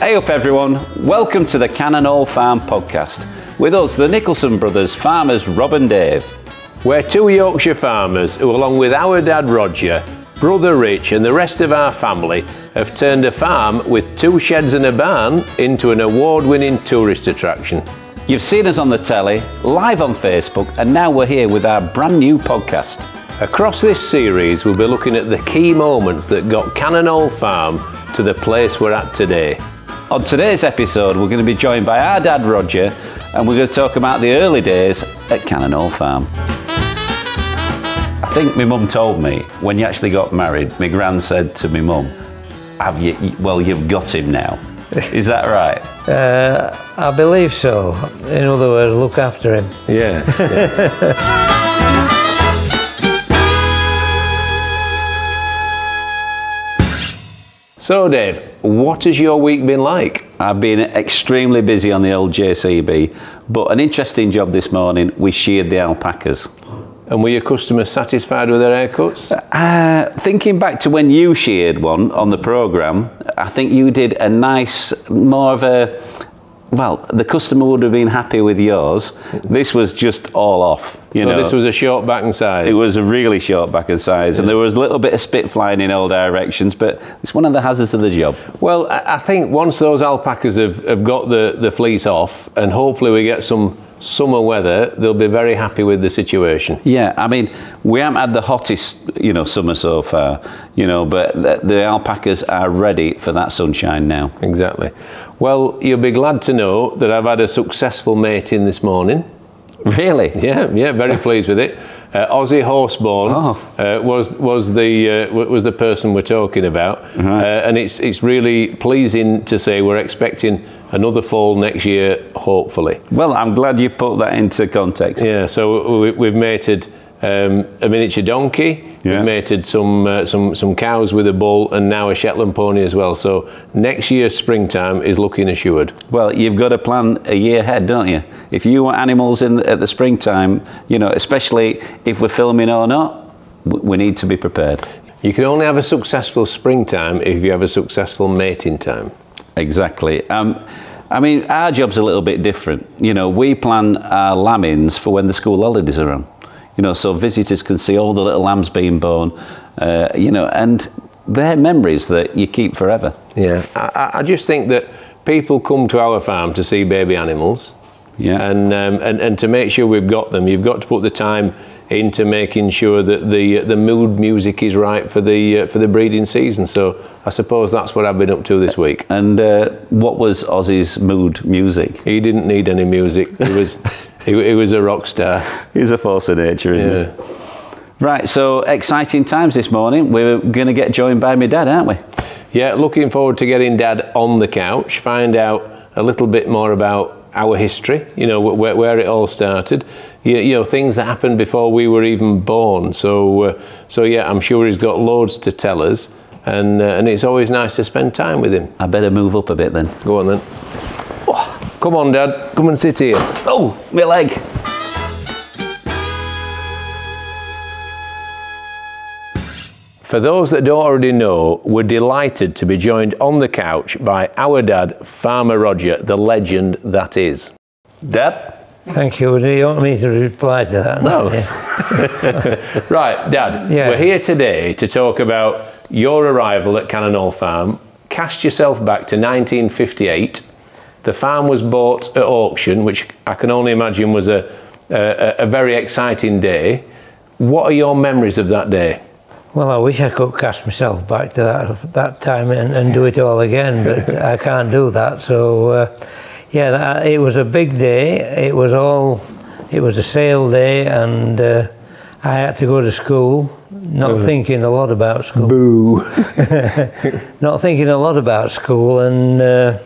Hey up, everyone. Welcome to the Cannon Hall Farm podcast. With us, the Nicholson brothers, farmers Rob and Dave. We're two Yorkshire farmers who, along with our dad Roger, brother Rich, and the rest of our family, have turned a farm with two sheds and a barn into an award winning tourist attraction. You've seen us on the telly, live on Facebook, and now we're here with our brand new podcast. Across this series, we'll be looking at the key moments that got Cannon Hall Farm to the place we're at today. On today's episode, we're going to be joined by our dad Roger, and we're going to talk about the early days at Cannon Hall Farm. I think my mum told me when you actually got married, my gran said to my mum, "Have you? Well, you've got him now." Is that right? Uh, I believe so. In other words, look after him. Yeah. so, Dave, what has your week been like? I've been extremely busy on the old JCB, but an interesting job this morning. We sheared the alpacas. And were your customers satisfied with their haircuts? Uh, thinking back to when you sheared one on the programme, I think you did a nice, more of a, well, the customer would have been happy with yours. This was just all off. You so know, this was a short back and sides. it was a really short back and size, and there was a little bit of spit flying in all directions, but it's one of the hazards of the job. Well, I I think once those alpacas have, have got the, the fleece off, and hopefully we get some summer weather, they'll be very happy with the situation. Yeah, I mean, we haven't had the hottest, you know, summer so far, you know, but the, the alpacas are ready for that sunshine now. Exactly. Well, you'll be glad to know that I've had a successful mating this morning. Really? Yeah, yeah, very pleased with it. Uh, Ozzy Osbourne Oh. uh, was was the uh, was the person we're talking about, uh, and it's it's really pleasing to say we're expecting another fall next year, hopefully. Well, I'm glad you put that into context. Yeah, so we, we've mated um, a miniature donkey. Yeah. We've mated some uh, some some cows with a bull, and now a Shetland pony as well. So next year's springtime is looking assured. Well, you've got to plan a year ahead, don't you? If you want animals in at the springtime, you know, especially if we're filming or not, we need to be prepared. You can only have a successful springtime if you have a successful mating time. Exactly. Um, I mean, our job's a little bit different. You know, we plan our lambings for when the school holidays are on. You know, so visitors can see all the little lambs being born. Uh, you know, and they're memories that you keep forever. Yeah, I, I- just think that people come to our farm to see baby animals. Yeah. And, um, and and to make sure we've got them, you've got to put the time into making sure that the the mood music is right for the uh, for the breeding season. So I suppose that's what I've been up to this week. And uh, what was Ozzy's mood music? He didn't need any music. He was he, he was a rock star. He's a force of nature, isn't Yeah. he? Right, so exciting times this morning. We're going to get joined by my dad, aren't we? Yeah, looking forward to getting Dad on the couch, find out a little bit more about our history. You know where, where it all started. You, you know things that happened before we were even born. So uh, so yeah, I'm sure he's got loads to tell us, and uh, and it's always nice to spend time with him. I better move up a bit then. Go on then. Come on, Dad. Come and sit here. Oh, my leg. For those that don't already know, we're delighted to be joined on the couch by our dad, Farmer Roger, the legend that is. Dad? Thank you. Do you want me to reply to that? No. Yeah. Right, Dad, Yeah. we're here today to talk about your arrival at Cannon Hall Farm. Cast yourself back to 1958. The farm was bought at auction, which I can only imagine was a, a, a very exciting day. What are your memories of that day? Well, I wish I could cast myself back to that that time and, and do it all again, but I can't do that. So, uh, yeah, that, it was a big day. It was all, it was a sale day, and uh, I had to go to school, not thinking a lot about school. Boo. not thinking a lot about school and uh,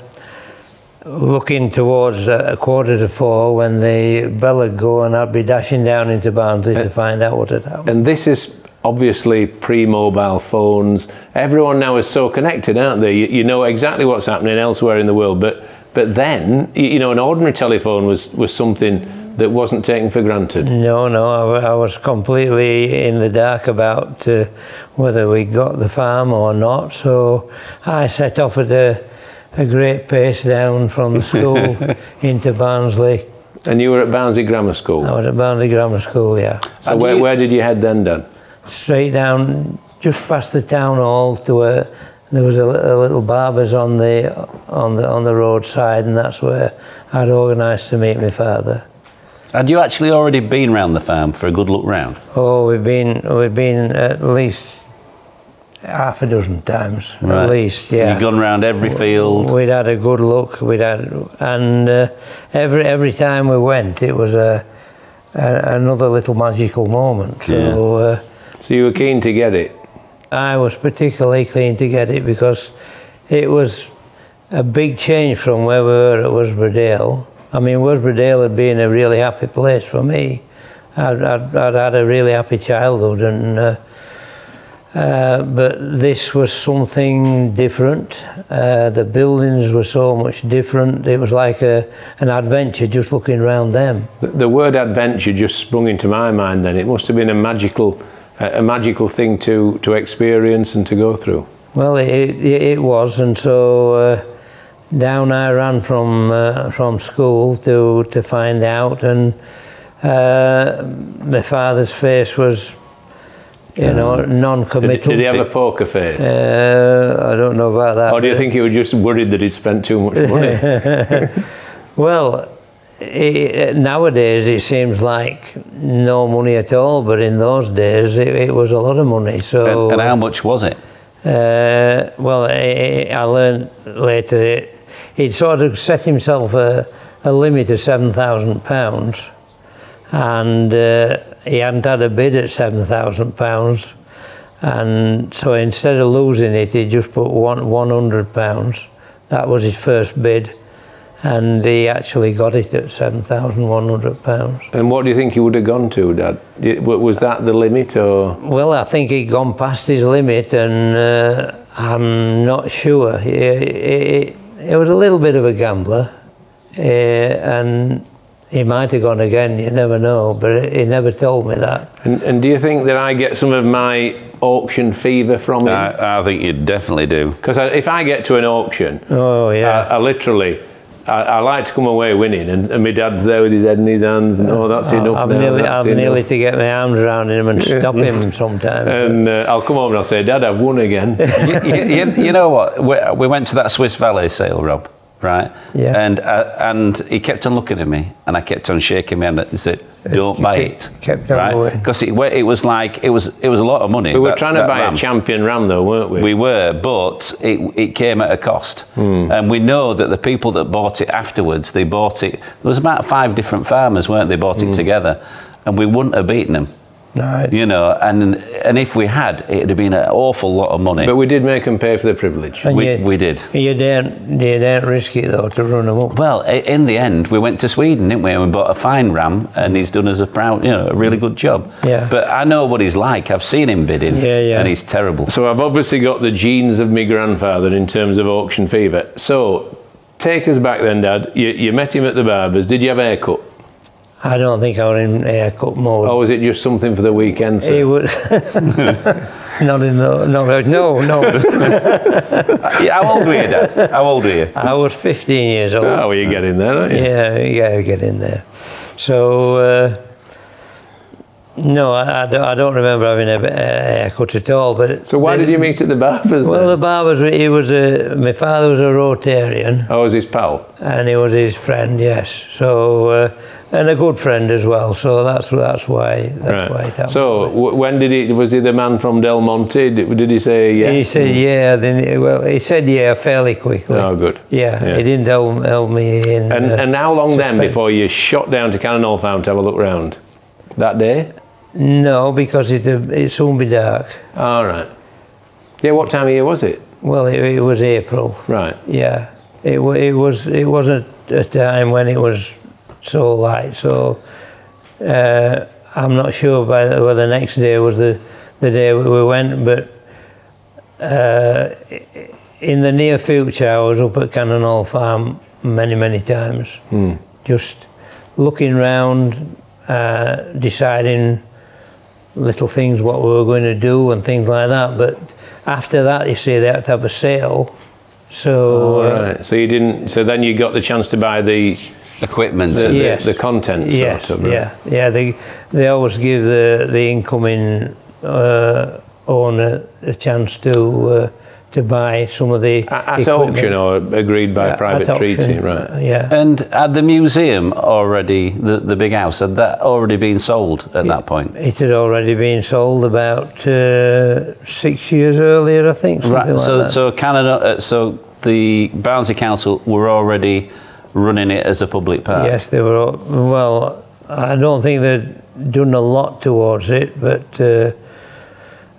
looking towards a, a quarter to four when the bell would go and I'd be dashing down into Barnsley to find out what had happened. And this is obviously pre-mobile phones. Everyone now is so connected, aren't they? You, you know exactly what's happening elsewhere in the world, but but then you know an ordinary telephone was was something that wasn't taken for granted. No, no, I, I was completely in the dark about uh, whether we got the farm or not. So I set off at a, a great pace down from the school into Barnsley. And you were at Barnsley Grammar School. I was at Barnsley Grammar School, yeah. So And where, you- where did you head then, Dad? Straight down, just past the town hall to where there was a, a little barber's on the on the on the roadside, and that's where I'd organised to meet my father. Had you actually already been round the farm for a good look round? Oh, we've been we've been at least half a dozen times, Right. at least, yeah. You've gone round every field. We'd had a good look. We'd had, and uh, every every time we went, it was a, a another little magical moment. So uh, So you were keen to get it. I was particularly keen to get it because it was a big change from where we were at Worsbrough Dale. I mean, Worsbrough Dale had been a really happy place for me. I'd, I'd, I'd had a really happy childhood, and uh, uh, but this was something different. Uh, the buildings were so much different. It was like a, an adventure just looking around them. The, the word adventure just sprung into my mind then. It must have been a magical, a, a magical thing to, to experience and to go through. Well, it, it, it was, and so uh, down I ran from uh, from school to to find out, and uh, my father's face was, you know, non-committal. did he have a poker face? uh, I don't know about that. or do you think he was just worried that he'd spent too much money? Well, i nowadays it seems like no money at all, but in those days it, it was a lot of money. So And, and how much was it? Uh, well, I, I learned later that he'd sort of set himself a, a limit of seven thousand pounds, and uh, he hadn't had a bid at seven thousand pounds, and so instead of losing it, he just put one one hundred pounds. That was his first bid, and he actually got it at seven thousand one hundred pounds. and what do you think he would have gone to, Dad? Was that the limit or? Well, I think he'd gone past his limit, and uh, I'm not sure. He, he, he was a little bit of a gambler, uh, and he might have gone again. You never know, but he never told me that. And, and do you think that I get some of my auction fever from him? I, I think you definitely do. Because if I get to an auction, Oh yeah, I literally, I, I like to come away winning, and, and my dad's there with his head in his hands, and oh, that's enough I'm now. nearly, that's I'm enough. nearly to get my arms around him and stop him sometimes. And uh, I'll come home and I'll say, Dad, I've won again. you, you, you- you know what? We, we went to that Swiss Valais sale, Rob, right? Yeah. And uh, and he kept on looking at me, and I kept on shaking my hand and said, "Don't you buy kept- it." kept on right? Because it, it was like it was it was a lot of money. we were that- trying to buy ram. a champion ram, though, weren't we? We were, but it, it came at a cost. Hmm. And we know that the people that bought it afterwards, they bought it, there was about five different farmers, weren't they, bought it Hmm. together. And we wouldn't have beaten them, Right. you know. And and if we had, it'd have been an awful lot of money. but we did make them pay for the privilege. And we, you, we did. you don't, you don't risk it though to run them up. Well, in the end, we went to Sweden, didn't we? And we bought a fine ram, and he's done us a proud, you know, a really good job. Yeah. But I know what he's like. I've seen him bidding. Yeah, yeah. And he's terrible. So I've obviously got the genes of my grandfather in terms of auction fever. So take us back then, Dad. You, you met him at the barber's. Did you have a haircut? I don't think I was in haircut mode. Or was it just something for the weekend? sir? He would not in the no no no. How old were you, Dad? How old were you? I was 15 years old. Oh, well, you get in there, aren't you? Yeah, yeah, get in there. So uh, no, I, I, don't, I don't remember having a, a haircut at all. But So why did you meet at the barber's Well, the barber's he was a my father was a Rotarian Oh, was his pal? and he was his friend. Yes, so uh, and a good friend as well. So that's that's why that's why it happened. So w- when did he? Was he the man from Del Monte? Did, did he say yes? He said yeah. Then well, he said yeah fairly quickly. Oh, good. Yeah, Yeah. he didn't help, help me in. And, uh, and how long then before you shot down to Cannon Hall Farm to have a look round? That day? No, because it it soon be dark. All right. Yeah, what time of year was it? Well, it, it was April. Right. Yeah, it it was it wasn't a time when it was so light. So uh, I'm not sure by the, whether the next day was the the day we went, but uh, in the near future, I was up at Cannon Hall Farm many many times, just looking round, uh, deciding little things what we were going to do and things like that. But after that, you see, they had to have a sale So All uh, right. So you didn't. So then you got the chance to buy the Equipment. the, and- the- Yes. the, content yes, sort of. right? yeah, yeah. They they always give the the incoming uh, owner a chance to uh, to buy some of the At, at equipment. auction or agreed by Yeah, private at auction, treaty, right? uh, yeah. And had the museum already, the, the big house, had that already been sold at that point? It had already been sold about uh, six years earlier, I think. Something Right. like So, that. so Canada, uh, so the Barnsley Council were already running it as a public park. Yes, they were. all- Well, I don't think they'd done a lot towards it, but uh,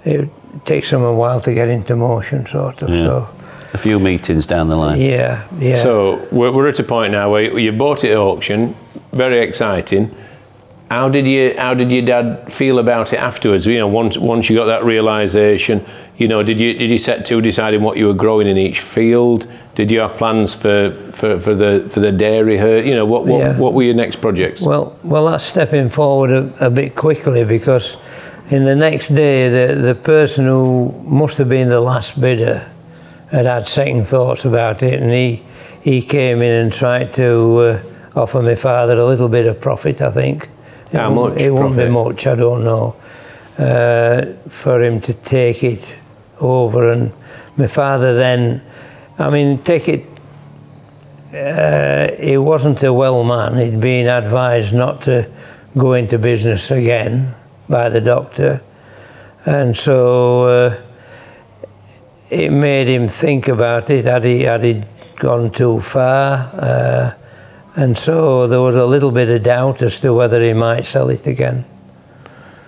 it takes them a while to get into motion, sort of. Yeah. So, A few meetings down the line. yeah, yeah. So we're, we're at a point now where you bought it at auction, very exciting. How did you? How did your dad feel about it afterwards? You know, once once you got that realization, you know, did you did you set to deciding what you were growing in each field? Did you have plans for for, for the for the dairy herd? You know, what what, Yeah. what were your next projects? Well, well, that's stepping forward a, a bit quickly because in the next day, the, the person who must have been the last bidder had had second thoughts about it, and he he came in and tried to uh, offer my father a little bit of profit. I think. It How won't- much It won't be much. I don't know. Uh, for him to take it over, and my father then, I mean, take it uh, he wasn't a well man. He'd been advised not to go into business again by the doctor, and so uh, it made him think about it. Had he had he gone too far? Uh, and so there was a little bit of doubt as to whether he might sell it again.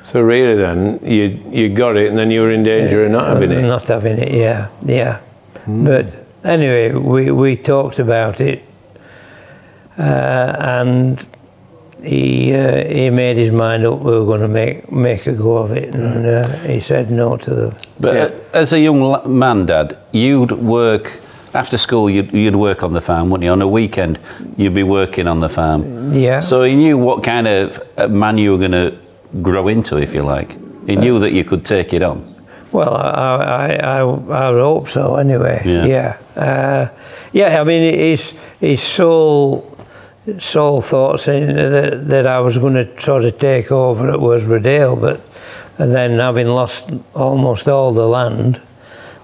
so really, then you you got it, and then you were in danger of not having it. Not having it, yeah, yeah. But anyway, we, we talked about it, uh, and he uh, he made his mind up. We were going to make make a go of it, and uh, he said no to the. But Yeah. uh, as a young man, Dad, you'd work after school. You'd, you'd work on the farm, wouldn't you? On a weekend, you'd be working on the farm. Yeah. So he knew what kind of uh, man you were going to grow into, if you like. He knew that you could take it on. Well, I I I, I would hope so. Anyway, Yeah. yeah, uh, yeah. I mean, his his sole sole thoughts in that, that I was going to sort of take over at Worsbrough Dale, but then having lost almost all the land,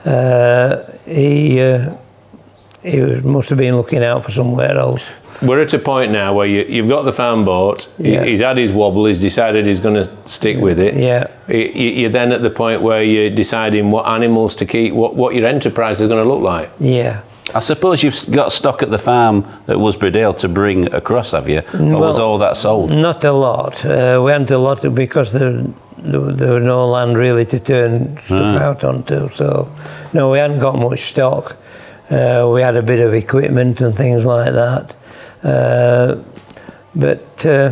uh, he uh, he was, must have been looking out for somewhere else. We're at a point now where you, you've got the farm bought. he- Yeah. He's had his wobble. He's decided he's going to stick with it. Yeah. Y- y- You're then at the point where you're deciding what animals to keep, what, what your enterprise is going to look like. Yeah. I suppose you've got stock at the farm at Worsbrough Dale to bring across, have you? Or was all that sold? Not a lot. Uh, we hadn't a lot because there, there, there was no land really to turn stuff out onto. So, no, we hadn't got much stock. Uh, we had a bit of equipment and things like that. Uh, but uh,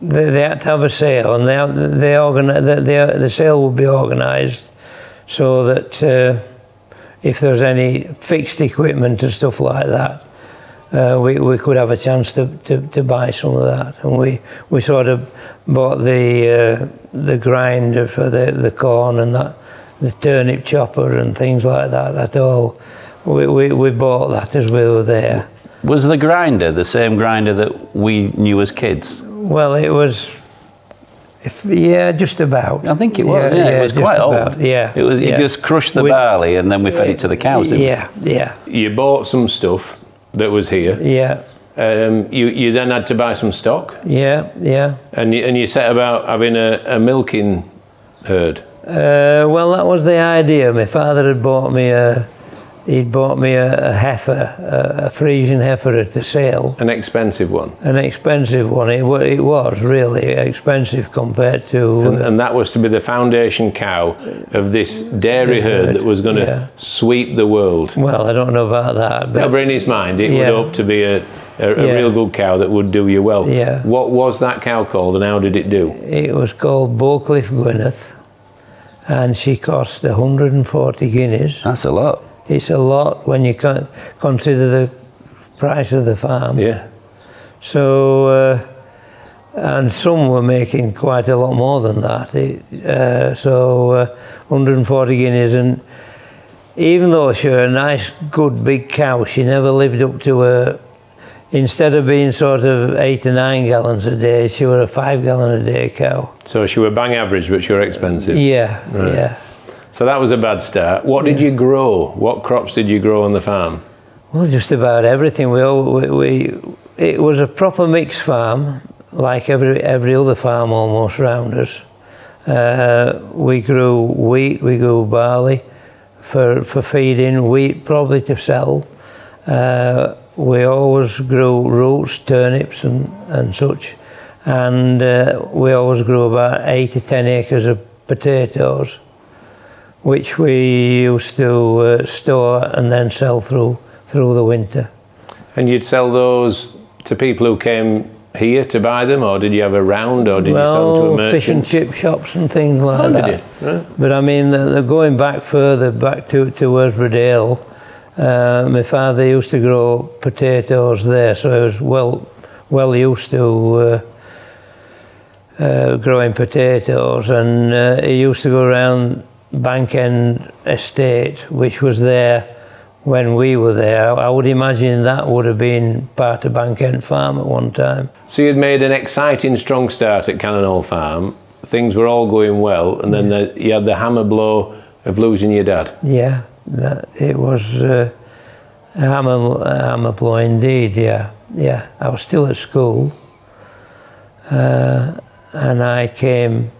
they, they had to have a sale, and they, they organi- the, the, the sale would be organised so that uh, if there's any fixed equipment and stuff like that, uh, we, we could have a chance to, to, to buy some of that. And we, we sort of bought the, uh, the grinder for the, the corn and that, the turnip chopper and things like that. That all, we, we, we bought that as we were there. Was the grinder the same grinder that we knew as kids? Well, it was, if, yeah, just about. I think it was. Yeah, it was just quite about, old. Yeah. It was. You yeah. just crushed the We- barley and then we fed it to the cows. didn't we? Yeah, yeah, You bought some stuff that was here. yeah, Um, you, you then had to buy some stock, yeah, yeah. and you, and you set about having a, a milking herd. Uh, well, that was the idea. My father had bought me a, he'd bought me a, a heifer, a, a Friesian heifer at the sale, An expensive one. an expensive one. It, wa- it was really expensive compared to. And, uh, and that was to be the foundation cow of this dairy herd that was going to Yeah. sweep the world. well, I don't know about that, but But in his mind, it Yeah. would hope to be a, a, a Yeah. real good cow that would do you well. Yeah. What was that cow called and how did it do? it was called Beaucliffe Gwyneth, and she cost 140 guineas. That's a lot. It's a lot when you consider the price of the farm. Yeah. So, uh, and some were making quite a lot more than that. It, uh, so, uh, 140 guineas, and even though she was a nice, good big cow, she never lived up to her. Instead of being sort of eight or nine gallons a day, she was a five gallon a day cow. So she were bang average, but she were expensive. Yeah, Right. yeah. So that was a bad start. What did you grow? What crops did you grow on the farm? Well, just about everything. We, all, we, we it was a proper mixed farm, like every every other farm almost round us. Uh, we grew wheat, we grew barley for for feeding, wheat probably to sell. Uh, we always grew roots, turnips, and and such, and uh, we always grew about eight to ten acres of potatoes, which we used to uh, store and then sell through through the winter. And you'd sell those to people who came here to buy them, or did you have a round, or did you sell them to a merchant? fish and chip shops and things like Oh, that. But I mean, the, the going back further, back to to Worsbrough Dale, uh, my father used to grow potatoes there, so I was well well used to uh, uh, growing potatoes, and uh, he used to go around Bank End Estate, which was there when we were there. I would imagine that would have been part of Bank End Farm at one time. So you'd made an exciting, strong start at Cannon Hall Farm. Things were all going well, and then the, you had the hammer blow of losing your dad. Yeah, that, it was uh, a hammer, a hammer blow indeed, yeah. Yeah, I was still at school uh, and I came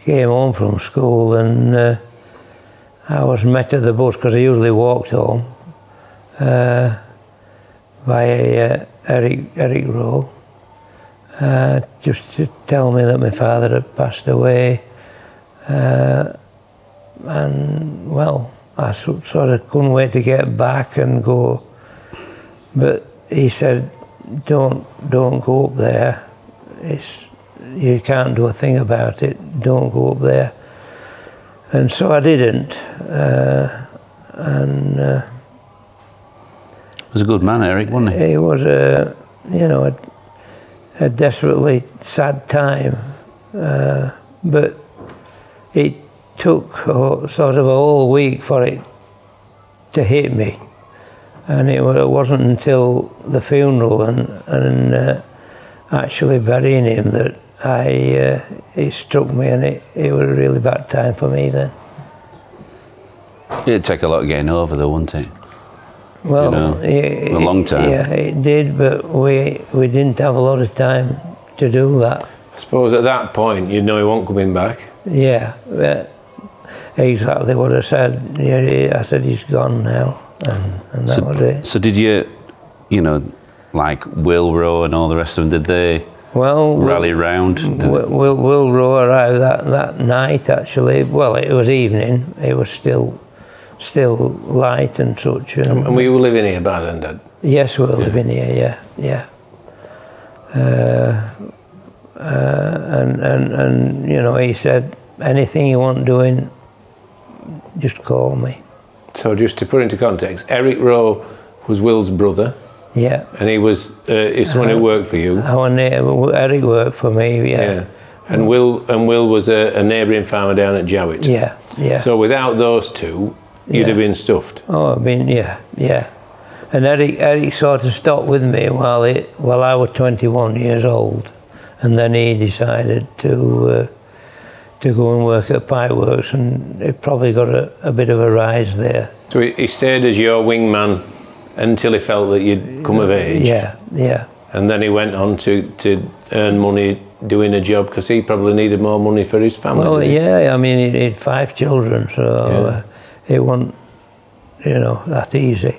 came home from school and uh, I was met at the bus because I usually walked home uh, by uh, Eric, Eric Rowe uh, just to tell me that my father had passed away. Uh, and well, I sort of couldn't wait to get back and go. But he said, "Don't, don't go up there. It's you can't do a thing about it. Don't go up there." And so I didn't. Uh, and uh, was a good man, Eric, wasn't he? it was a, you know, a, a desperately sad time. Uh, but it took a, sort of a whole week for it to hit me. And it, it wasn't until the funeral and, and uh, actually burying him that I, uh, it struck me and it, it was a really bad time for me then. It'd take a lot of getting over, though, wouldn't it? Well, know, it, a long time. Yeah, it did, but we we didn't have a lot of time to do that. I suppose at that point you'd know he won't coming back. Yeah, but exactly what I said. Yeah, he- I said he's gone now, and, and that was So, it. so did you, you know, like Will Rowe and all the rest of them, did they Well, rally round? Did they- Will, Will, Will Rowe arrived that, that night actually. Well, it was evening. It was still still light and such. And, And we were living here by then, Dad. Yes, we're living here. Yeah, yeah. Uh, uh, and and and you know, he said anything you want doing, just call me. So just to put into context, Eric Rowe was Will's brother, Yeah. and he was uh, he's someone who worked for you. Our neighbour, Eric worked for me. Yeah. Yeah. And Will and Will was a, a neighbouring farmer down at Jowett. Yeah. Yeah. So without those two, you'd Yeah. have been stuffed. oh, I mean, yeah, yeah. And Eric, Eric sort of stopped with me while it, while I was 21 years old, and then he decided to uh, to go and work at Pipeworks, and it probably got a, a bit of a rise there. So he, he stayed as your wingman until he felt that you'd come of age. Yeah, yeah, And then he went on to, to earn money doing a job because he probably needed more money for his family. Well, yeah, I mean, he had five children, so uh, it wasn't, you know, that easy.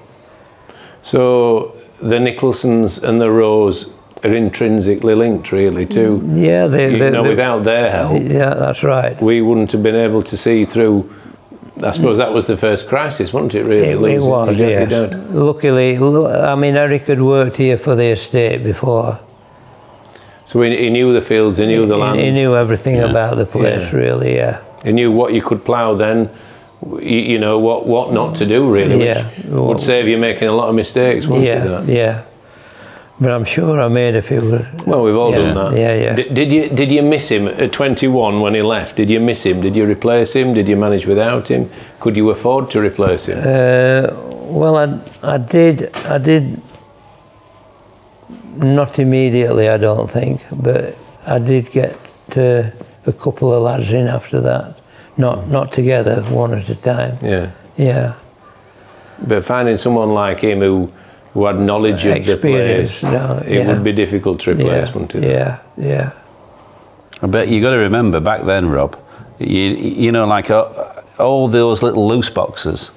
So the Nicholsons and the Rowes are intrinsically linked, really, too. Yeah, they, You they, know, they- without their help, yeah, that's right. we wouldn't have been able to see through. I suppose that was the first crisis, wasn't it? Really, It, it was, your dad- your yes. Luckily, I mean, Eric had worked here for the estate before. So he, he knew the fields, he knew the He- land, He knew everything Yeah. about the place, Yeah. really, yeah. he knew what you could plough then. You, you know what what not to do really, Yeah. which would save you making a lot of mistakes, wouldn't it? Yeah, yeah. But I'm sure I made a few. Well, we've all Yeah, done that. yeah, yeah. Did, did you did you miss him at 21 when he left? Did you miss him? Did you replace him? Did you manage without him? Could you afford to replace him? Uh, well, I, I did, I did, not immediately, I don't think, but I did get uh, a couple of lads in after that. Not, not together, one at a time. yeah. Yeah, But finding someone like him who who had knowledge of the Experience, place, no, it yeah. would be difficult to replace, yeah, wouldn't it? yeah, yeah. But you got to remember back then, Rob. You you know like uh, all those little loose boxes.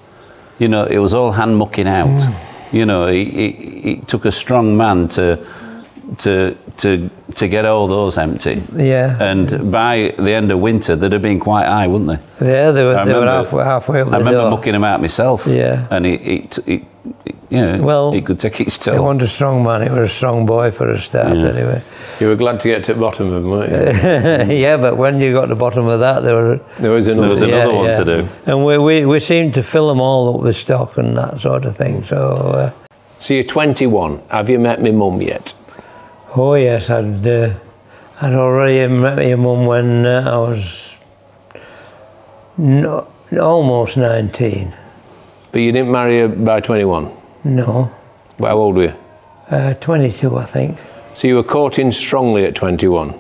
You know it was all hand mucking out. You know it, it, it took a strong man to to to to get all those empty. Yeah. And by the end of winter, they'd have been quite high, wouldn't they? Yeah, they were, I they were remember- half, halfway up the I remember door. mucking them out myself. Yeah. And it, it, it, it you know, Well, it could take his It toll. wasn't a strong man, it was a strong boy for a start Yeah. anyway. You were glad to get to the bottom of them, weren't you? yeah, but when you got to the bottom of that, there were There was another. There was one. another one to do. And we, we, we seemed to fill them all up with stock and that sort of thing. So, uh, So you're 21. Have you met my mum yet? oh yes, I'd, uh, I'd already met your mum when uh, I was no, almost 19. But you didn't marry her by 21. No, How old were you? uh, 22, I think. So you were courting strongly at 21.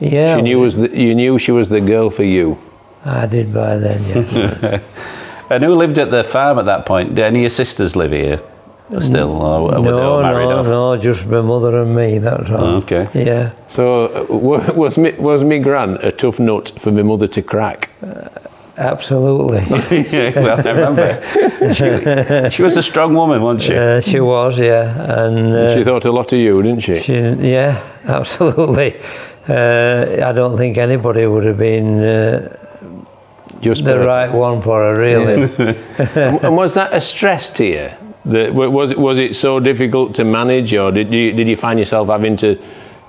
Yeah, She knew was the, you knew she was the girl for you. I did by then, yes. And who lived at the farm at that point? Did any of your sisters live here still? Or were they all no, married no, off? no, just my mother and me, that's all. Oh, okay. Yeah. So uh, was me, was me gran a tough nut for my mother to crack? Absolutely. yeah, well, I remember. she, she was a strong woman, wasn't she? Uh, she was, yeah, and uh, She thought a lot of you, didn't she? she, yeah, absolutely. Uh, I don't think anybody would have been uh, Just the perfect. right one for her, really. and, and was that a stress to you? The, was it was it so difficult to manage, or did you did you find yourself having to,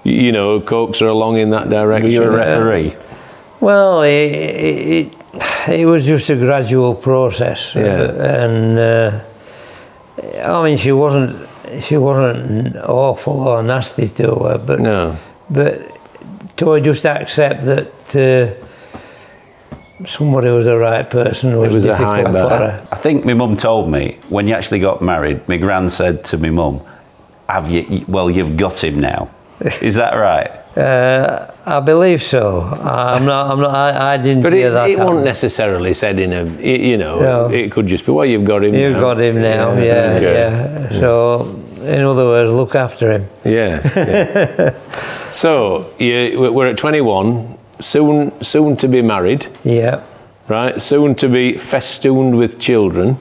you know, coax her along in that Were direction? you a referee? well, it, it, it was just a gradual process, Yeah. and uh, I mean, she wasn't she wasn't awful or nasty to her, but No. but to just accept that uh, somebody was the right person was, was a high difficult bar. for her. I think my mum told me when you actually got married, my gran said to my mum, "Have you? Well, you've got him now." Is that right? Uh, I believe so. I'm not. I'm not. I, I didn't But hear it, that. it wasn't necessarily said in a. you know, No. it could just be, well, you've got him You've now. got him now. Yeah, okay. yeah. So, in other words, look after him. Yeah. yeah. so you, we're at 21, soon, soon to be married, Yeah, right? Soon to be festooned with children.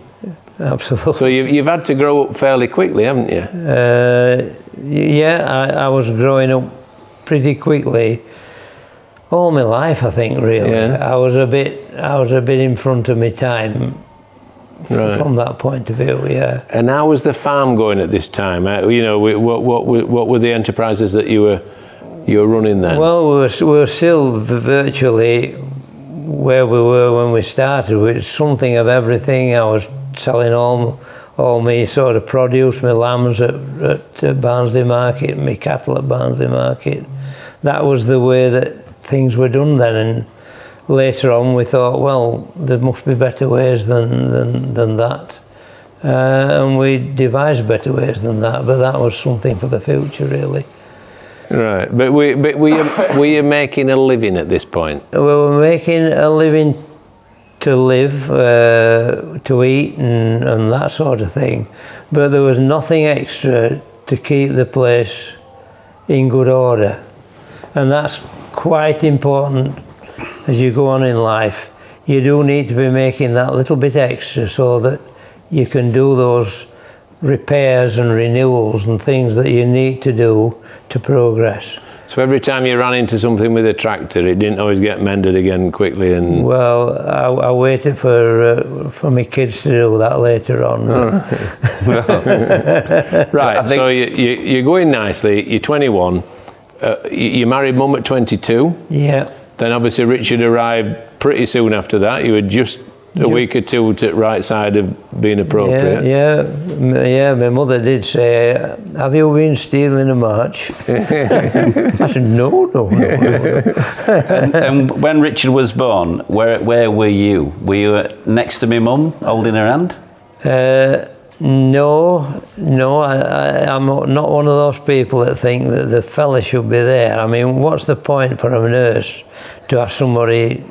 absolutely. So you've, you've had to grow up fairly quickly, haven't you? Uh, yeah, I, I was growing up pretty quickly. All my life, I think. Really, Yeah. I was a bit. I was a bit in front of my time Right. from that point of view. Yeah. And how was the farm going at this time? Uh, you know, what, what, were- what were the enterprises that you were you were running then? Well, we were, we were still virtually where we were when we started, with something of everything. I was selling all, all my sort of produce, my lambs at, at Barnsley Market, my cattle at Barnsley Market. That was the way that things were done then. And later on, we thought, well, there must be better ways than, than, than that. Uh, and we devised better ways than that, but that was something for the future, really. right. But, we, but were, you, were you making a living at this point? we were making a living to live, uh, to eat, and, and that sort of thing. But there was nothing extra to keep the place in good order. And that's quite important as you go on in life. You do need to be making that little bit extra so that you can do those repairs and renewals and things that you need to do to progress. So every time you ran into something with a tractor, it didn't always get mended again quickly. And Well, I, I waited for uh, for my kids to do that later on. right, I think- so you, you, you're going nicely. You're 21. Uh, you, you married mum at 22. Yeah, Then obviously Richard arrived pretty soon after that. You were just a week or two to right side of being appropriate. Yeah, yeah, yeah. My mother did say, "Have you been stealing a march?" I said, "No, no, no." and, and when Richard was born, where where were you? Were you next to my mum, holding her hand? Uh, no, no, I, I, I'm not one of those people that think that the fella should be there. I mean, what's the point for a nurse to have somebody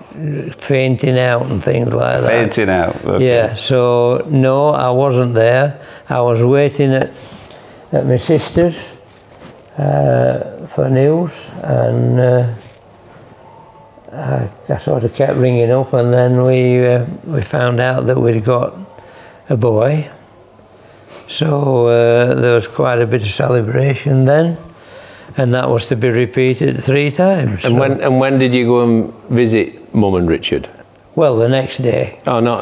fainting out and things like that? Fainting out. okay. Yeah, so no, I wasn't there. I was waiting at, at my sister's uh, for news, and uh, I, I sort of kept ringing up, and then we uh, we found out that we'd got a boy. So uh, there was quite a bit of celebration then, and that was to be repeated three times. And So- when and when did you go and visit Mum and Richard? well, the next day. Oh, no.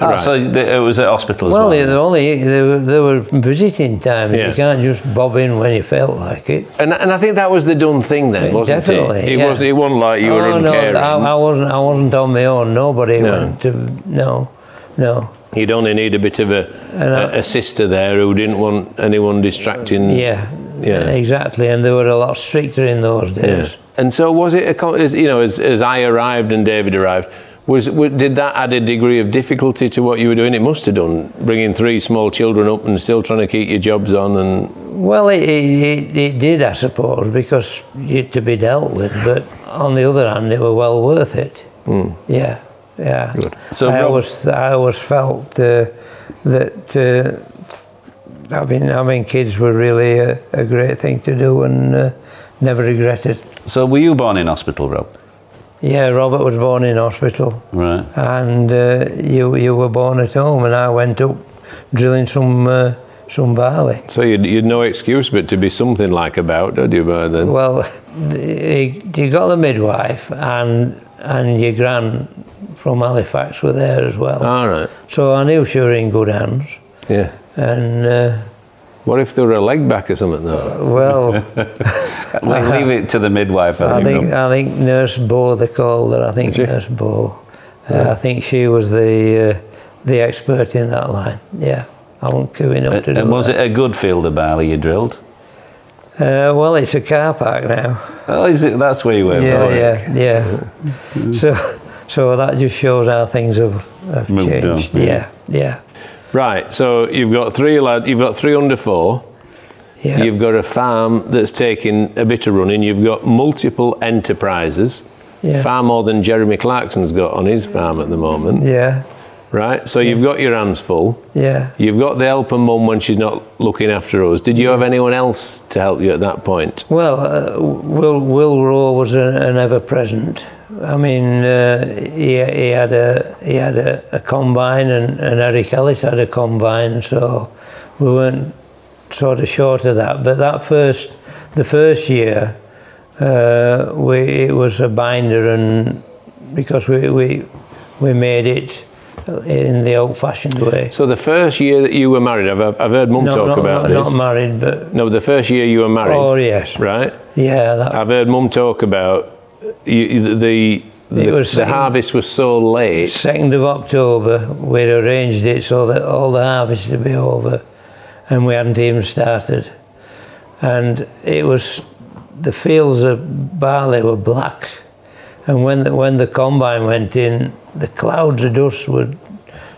Ah, right. so th- it was at hospital as Well, well. they only they were, they were visiting times. Yeah. You can't just bob in when you felt like it. and, and I think that was the done thing then, wasn't Definitely, it? It, yeah. was, it wasn't like you were oh no, uncaring. I, I wasn't. I wasn't on my own. Nobody No. went to. No, no. You'd only need a bit of a, And I- a, a sister there who didn't want anyone distracting. Yeah, Yeah. exactly. And they were a lot stricter in those days. And so was it, a, as, you know, as, as I arrived and David arrived, was, did that add a degree of difficulty to what you were doing? It must have done, bringing three small children up and still trying to keep your jobs on and Well, it, it, it, it did, I suppose, because you to be dealt with. But on the other hand, they were well worth it. Hmm. Yeah, yeah. So I Rob- always, I always felt uh, that uh, having having kids were really a, a great thing to do, and uh, never regretted. So were you born in hospital, Rob? Yeah, Robert was born in hospital, Right. and uh, you you were born at home, and I went up drilling some uh, some barley. so you'd, you'd no excuse but to be something like about, did you, by then? Well, you you got the midwife and and your gran from Halifax were there as well. All right, So I knew she were in good hands. yeah. And uh, What if there were a leg back or something though? well, We'll leave it to the midwife. I I think. think I think Nurse Bo they called her. I think she? Nurse Bo. Uh, I think she was the uh, the expert in that line. Yeah, I wasn't queuing up to and do and was that. it a good field of barley you drilled? Uh, well, it's a car park now. Oh, is it? That's where you were. Yeah, born. yeah, yeah. so, so that just shows how things have, have Moved on, changed. yeah. Yeah, yeah, Right, so you've got three lad, you've got three under four. yeah. You've got a farm that's taking a bit of running. You've got multiple enterprises. Yeah. Far more than Jeremy Clarkson's got on his farm at the moment. yeah, Right? So you've got your hands full. yeah. You've got the help helper mum when she's not looking after us. Did you have anyone else to help you at that point? Well, uh, Will Will Rowe was a, an ever present. I mean, uh, he, he had a he had a, a combine, and, and Eric Ellis had a combine, so we weren't sort of short of that. But that first, the first year, uh, we it was a binder, and because we we we made it in the old-fashioned way. So the first year that you were married, I've, I've heard mum No, talk not, about not, this. not married, but no, the first year you were married. oh yes, Right? yeah, that, I've heard mum talk about uh, you, the the, was the second- harvest was so late. Second of October, we'd arranged it so that all the harvest would be over, and we hadn't even started. And it was the fields of barley were black, and when the, when the combine went in, the clouds of dust were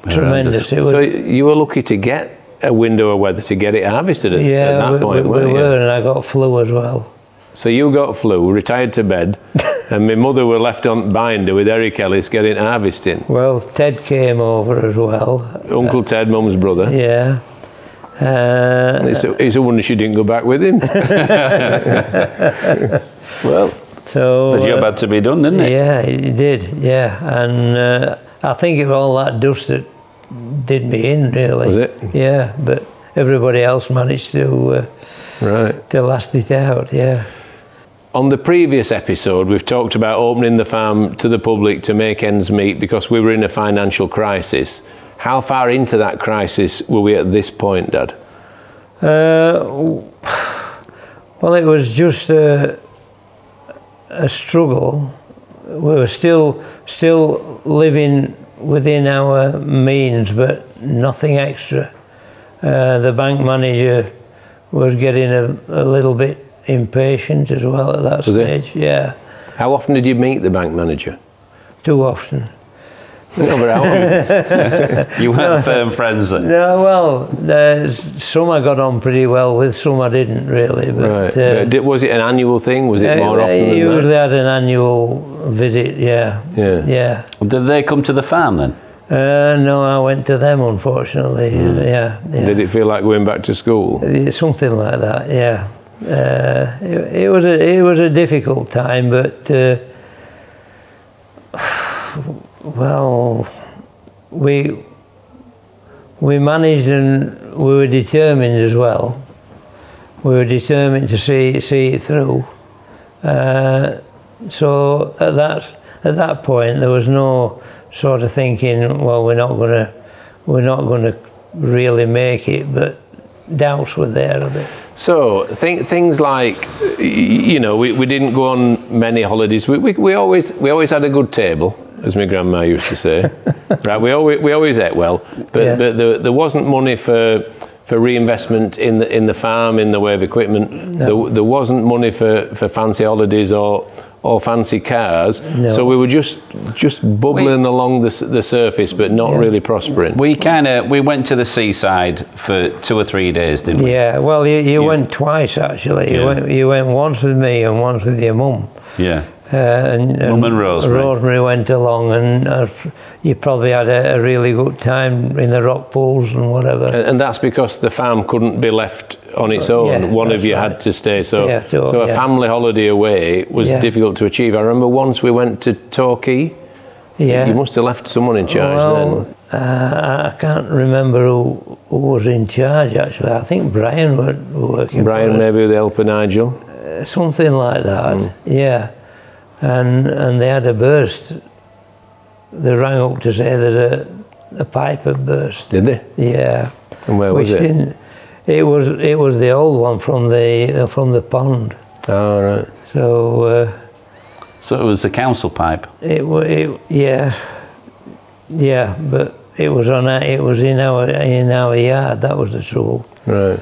tremendous. It was, So you were lucky to get a window of weather to get it harvested at, yeah, at that we, point, we, weren't we you? were, and I got flu as well. So you got flu, retired to bed, and my mother were left on binder with Eric Ellis getting harvesting. Well, Ted came over as well. Uncle Ted, mum's brother. Yeah. Uh, It's, a, it's a wonder she didn't go back with him. Well, so the job uh, had to be done, didn't it? Yeah, it did. Yeah, and uh, I think it was all that dust that did me in, really. Was it? Yeah, but everybody else managed to uh, right. to last it out. Yeah. On the previous episode, we've talked about opening the farm to the public to make ends meet because we were in a financial crisis. How far into that crisis were we at this point, Dad? Uh, well, it was just a, a struggle. We were still still living within our means, but nothing extra. Uh, the bank manager was getting a, a little bit impatient as well at that Was stage. Yeah, How often did you meet the bank manager? too often. No, but how often? You weren't firm friends then. No, well, there's, some I got on pretty well with, some I didn't really. But, Right. uh, But was it an annual thing? Was it more uh, often than usually that? had an annual visit. Yeah, Yeah. yeah. Did they come to the farm then? Uh, no, I went to them unfortunately. Yeah, yeah. Hmm. Did it feel like going back to school? Uh, Something like that, yeah. Uh, it, it was a it was a difficult time, but uh, well, we we managed and we were determined as well. We were determined to see see it through. Uh, so at that at that point, there was no sort of thinking, well, we're not going to we're not to really make it, but doubts were there a bit. So th- things like, you know, we, we didn't go on many holidays. We, we, we always we always had a good table, as my grandma used to say. right, we always we always ate well, but Yeah. but there, there wasn't money for for reinvestment in the in the farm in the way of equipment. There, there wasn't money for, for fancy holidays or or fancy cars. No. So we were just just bubbling along the, the surface, but not Yeah. really prospering. We kind of we went to the seaside for two or three days, didn't we? Yeah, well, you, you went twice actually. You Yeah. went you went once with me and once with your mum. Yeah. Uh, and, Mum and Rosemary. Rosemary went along, and uh, you probably had a, a really good time in the rock pools and whatever. And, and that's because the farm couldn't be left on its own. Yeah, One of you right. had to stay. So, Yeah, sure, so a yeah. family holiday away was Yeah. difficult to achieve. I remember once we went to Torquay. yeah. You must have left someone in charge well, then. uh, I can't remember who, who was in charge actually. I think Brian was working. Brian, for maybe with the help of Nigel. Uh, something like that. Mm. Yeah, and and they had a burst. They rang up to say that a, a pipe had burst. Did they? Yeah, And where which was it? didn't. It was it was the old one from the uh, from the pond. Oh, right. So uh, So it was the council pipe. it, wa- it yeah yeah, but it was on our, it was in our in our yard. That was the trouble. Right.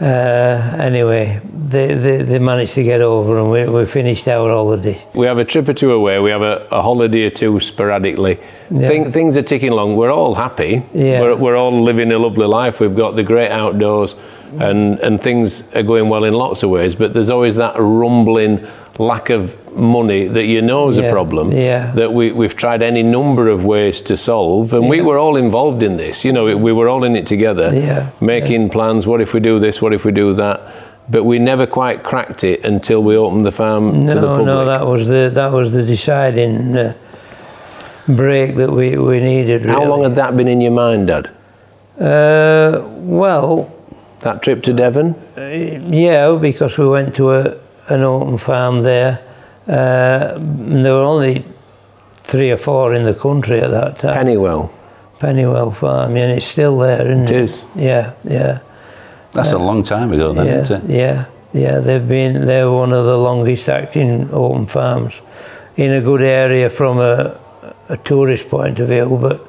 Uh, anyway, they, they they managed to get over and we, we finished our holiday. We have a trip or two away. We have a, a holiday or two sporadically. Yeah. Thing, things are ticking along. We're all happy. Yeah. We're, we're all living a lovely life. We've got the great outdoors, and and things are going well in lots of ways. But there's always that rumbling lack of money that you know is a problem. yeah. That we we've tried any number of ways to solve, and we were all involved in this. You know, we, we were all in it together. Yeah, Making plans. What if we do this? What if we do that? But we never quite cracked it until we opened the farm to the public. no, that was the that was the deciding uh, break that we, we needed. How long had that been in your mind, Dad? Uh, well, That trip to Devon? yeah, because we went to a, an open farm there. Uh, and there were only three or four in the country at that time. Pennywell. Pennywell Farm, and it's still there, isn't It it? is. Yeah, yeah, That's a long time ago then, yeah, isn't it? yeah, yeah. They've been they're one of the longest acting open farms in a good area from a, a tourist point of view, but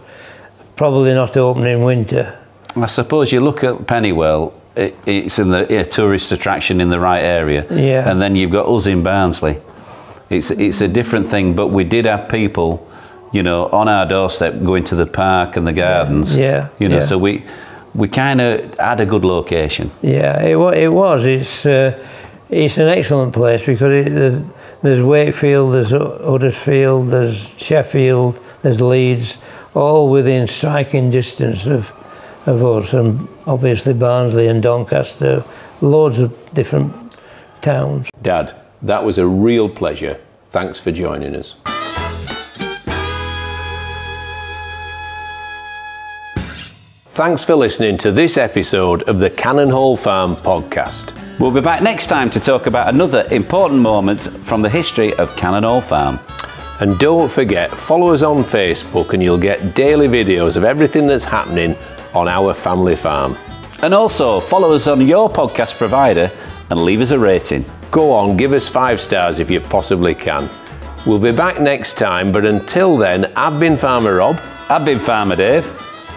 probably not open in winter. I suppose you look at Pennywell, it, it's in the yeah, tourist attraction in the right area. Yeah. And then you've got us in Barnsley. It's, it's a different thing, but we did have people, you know, on our doorstep going to the park and the gardens. Yeah, You know, yeah. so we, we kind of had a good location. Yeah, it, wa- it was. It's uh, it's an excellent place because it, there's there's Wakefield, there's Huddersfield, there's Sheffield, there's Leeds, all within striking distance of of us, and obviously Barnsley and Doncaster, loads of different towns. Dad, that was a real pleasure. Thanks for joining us. Thanks for listening to this episode of the Cannon Hall Farm podcast. We'll be back next time to talk about another important moment from the history of Cannon Hall Farm. And don't forget, follow us on Facebook and you'll get daily videos of everything that's happening on our family farm. And also follow us on your podcast provider and leave us a rating. Go on, give us five stars if you possibly can. We'll be back next time, but until then, I've been Farmer Rob. I've been Farmer Dave.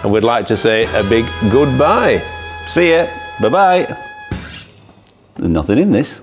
And we'd like to say a big goodbye. See ya. Bye bye. There's nothing in this.